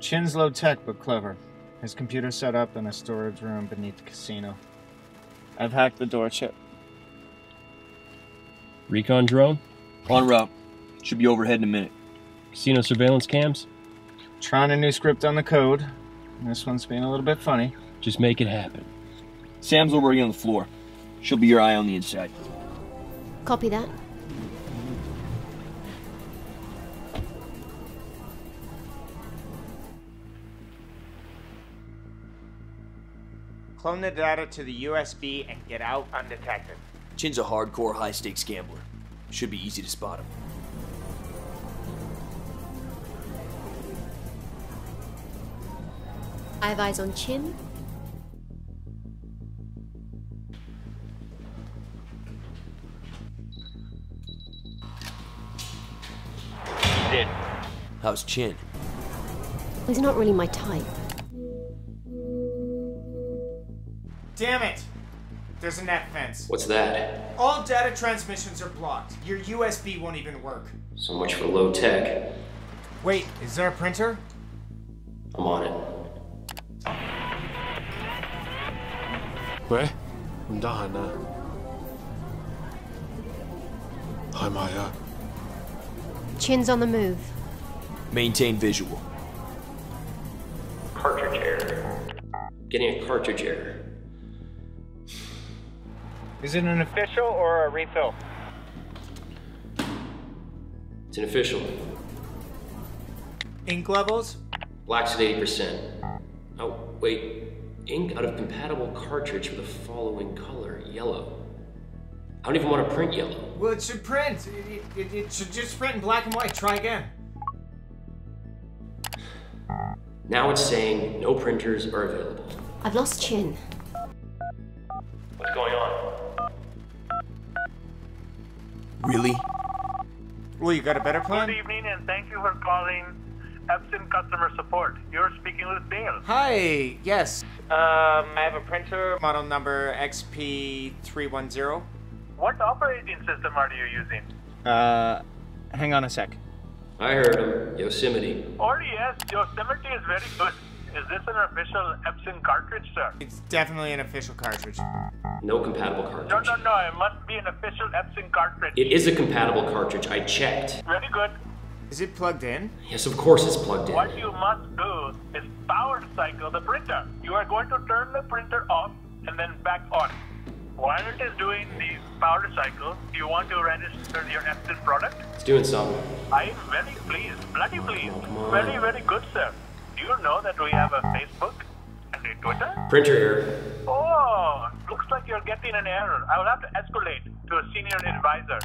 Chin's low tech but clever. His computer set up in a storage room beneath the casino. I've hacked the door chip. Recon drone? On route. Should be overhead in a minute. Casino surveillance cams? Trying a new script on the code. This one's being a little bit funny. Just make it happen. Sam's already on the floor. She'll be your eye on the inside. Copy that. Clone the data to the USB and get out undetected. Chin's a hardcore high stakes gambler. Should be easy to spot him. I have eyes on Chin. Dead. How's Chin? He's not really my type. Damn it! There's a net fence. What's that? All data transmissions are blocked. Your USB won't even work. So much for low tech. Wait, is there a printer? I'm on it. Where? I'm dying now. Hi, Maya. Chin's on the move. Maintain visual. Cartridge error. Getting a cartridge error. Is it an official or a refill? It's an official. Ink levels? Black's at 80%. Oh, wait. Ink out of compatible cartridge for the following color yellow. I don't even want to print yellow. Well, it should print. It, it, it should just print in black and white. Try again. Now it's saying no printers are available. I've lost Chin. What's going on? Really? Well, you got a better plan? Good evening and thank you for calling Epson customer support. You're speaking with Dale. Hi, yes. Um, I have a printer, model number XP310. What operating system are you using? Uh, hang on a sec. I heard him. Yosemite. Oh yes, Yosemite is very good. Is this an official Epson cartridge, sir? It's definitely an official cartridge. No compatible cartridge. no, no. No. It must be an official Epson cartridge. It is a compatible cartridge. I checked. Very good. Is it plugged in? Yes, of course it's plugged in. What you must do is power cycle the printer. You are going to turn the printer off and then back on. While it is doing the power cycle, you want to register your Epson product? It's doing something. I am very pleased, bloody pleased. Oh, come on. Very, very good, sir. Do you know that we have a Facebook and a Twitter? Printer error. Oh, looks like you're getting an error. I will have to escalate to a senior advisor.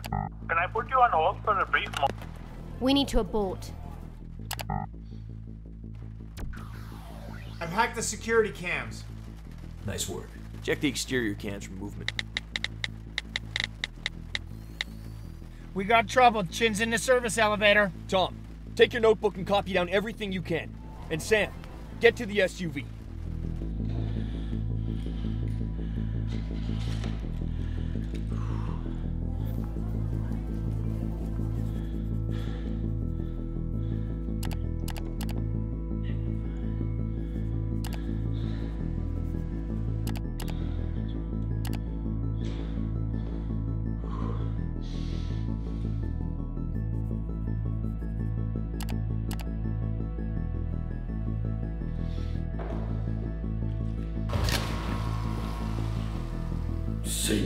Can I put you on hold for a brief moment? We need to abort. I've hacked the security cams. Nice work. Check the exterior cams for movement. We got trouble. Chin's in the service elevator. Tom, take your notebook and copy down everything you can. And Sam, get to the SUV. The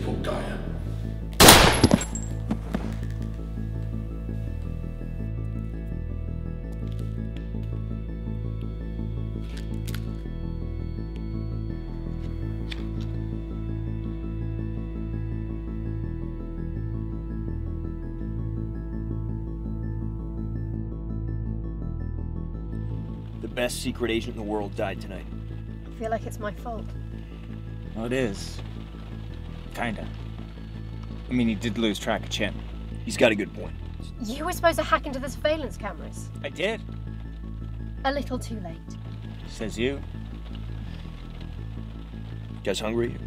best secret agent in the world died tonight. I feel like it's my fault. Well, it is. Kinda. I mean, he did lose track of Chin. He's got a good point. You were supposed to hack into the surveillance cameras. I did. A little too late. Says you. You guys hungry?